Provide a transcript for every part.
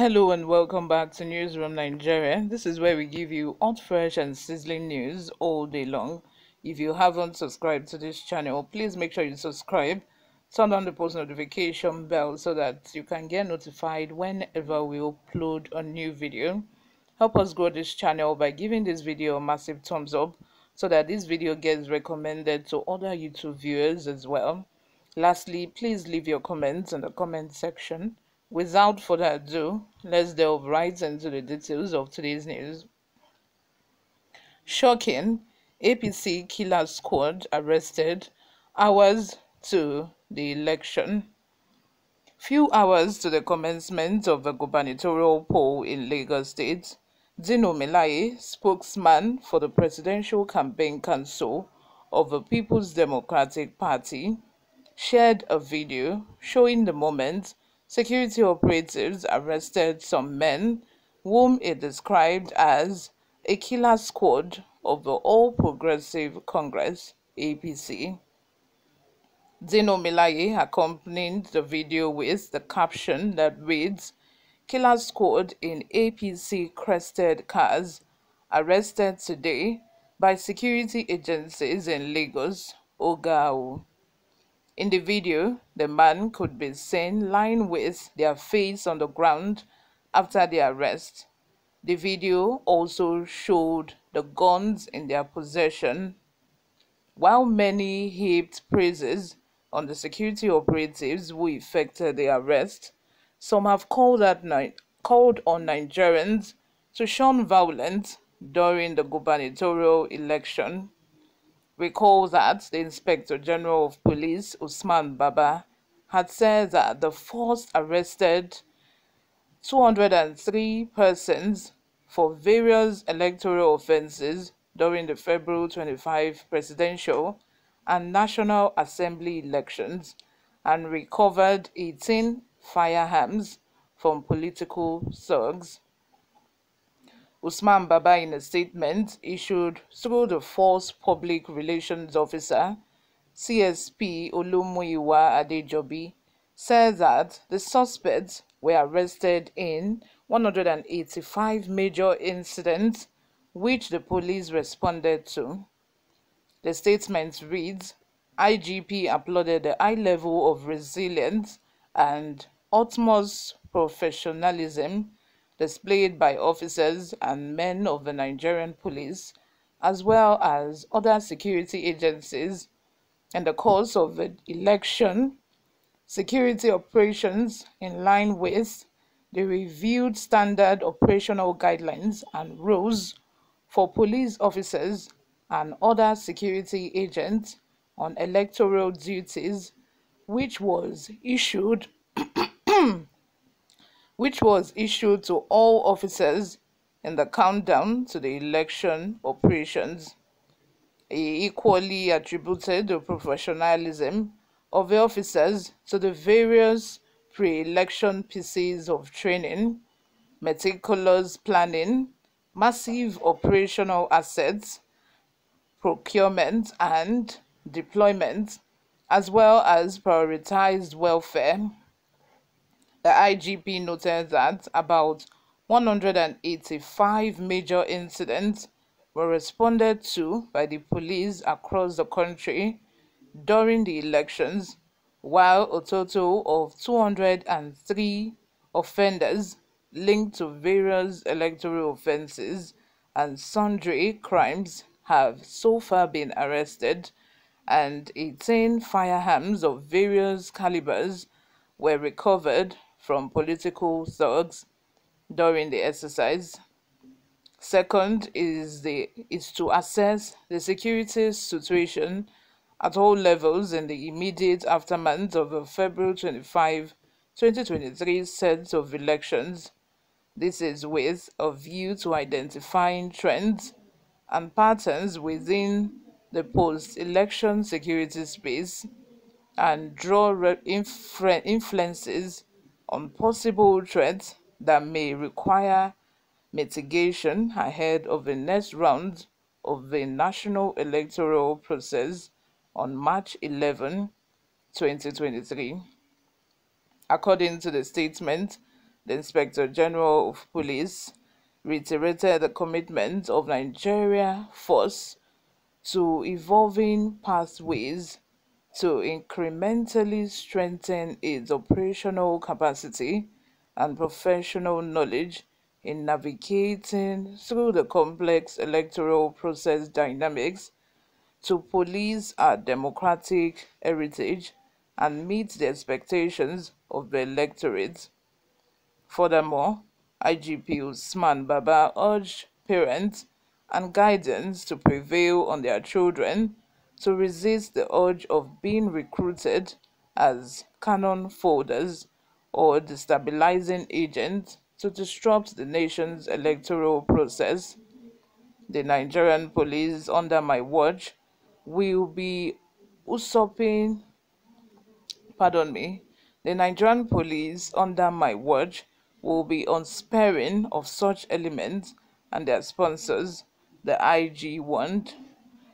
Hello and welcome back to Newsroom Nigeria. This is where we give you hot, fresh, and sizzling news all day long. If you haven't subscribed to this channel, please make sure you subscribe. Turn on the post notification bell so that you can get notified whenever we upload a new video. Help us grow this channel by giving this video a massive thumbs up so that this video gets recommended to other YouTube viewers as well. Lastly, please leave your comments in the comment section. Without further ado, let's delve right into the details of today's news. Shocking APC killer squad arrested hours to the election. Few hours to the commencement of the gubernatorial poll in Lagos State, Dino Melaye, spokesman for the Presidential Campaign Council of the People's Democratic Party, shared a video showing the moment security operatives arrested some men whom it described as a killer squad of the All Progressive Congress APC. Dino Melaye accompanied the video with the caption that reads, Killer squad in APC crested cars arrested today by security agencies in Lagos, Ogao. In the video, the man could be seen lying with their face on the ground after the arrest. The video also showed the guns in their possession. While many heaped praises on the security operatives who effected the arrest, some have called, at night, called on Nigerians to shun violence during the gubernatorial election recall that the Inspector General of Police, Usman Baba, had said that the force arrested 203 persons for various electoral offences during the February 25 presidential and National Assembly elections and recovered 18 firearms from political thugs. Usman Baba, in a statement issued through the Force Public Relations Officer, CSP Olumuyiwa Adejobi, said that the suspects were arrested in 185 major incidents which the police responded to. The statement reads, IGP applauded the high level of resilience and utmost professionalism displayed by officers and men of the Nigerian police, as well as other security agencies. In the course of the election security operations in line with the reviewed standard operational guidelines and rules for police officers and other security agents on electoral duties, which was issued which was issued to all officers in the countdown to the election operations. He equally attributed the professionalism of the officers to the various pre-election pieces of training, meticulous planning, massive operational assets, procurement and deployment, as well as prioritized welfare the IGP noted that about 185 major incidents were responded to by the police across the country during the elections, while a total of 203 offenders linked to various electoral offences and sundry crimes have so far been arrested, and 18 firearms of various calibers were recovered from political thugs during the exercise. Second is the is to assess the security situation at all levels in the immediate aftermath of the February 25, 2023 set of elections. This is with a view to identifying trends and patterns within the post-election security space and draw influences on possible threats that may require mitigation ahead of the next round of the national electoral process on March 11, 2023. According to the statement, the Inspector General of Police reiterated the commitment of Nigeria Force to evolving pathways to incrementally strengthen its operational capacity and professional knowledge in navigating through the complex electoral process dynamics to police our democratic heritage and meet the expectations of the electorate. Furthermore, IGP Usman Baba urged parents and guardians to prevail on their children to resist the urge of being recruited as cannon folders or destabilizing agents to disrupt the nation's electoral process. The Nigerian police, under my watch, will be usurping, pardon me, the Nigerian police, under my watch, will be unsparing of such elements and their sponsors, the IG warned.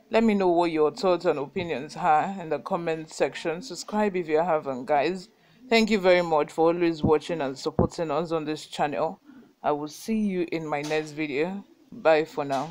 Let me know what your thoughts and opinions are in the comment section. Subscribe if you haven't, guys. Thank you very much for always watching and supporting us on this channel. I will see you in my next video. Bye for now.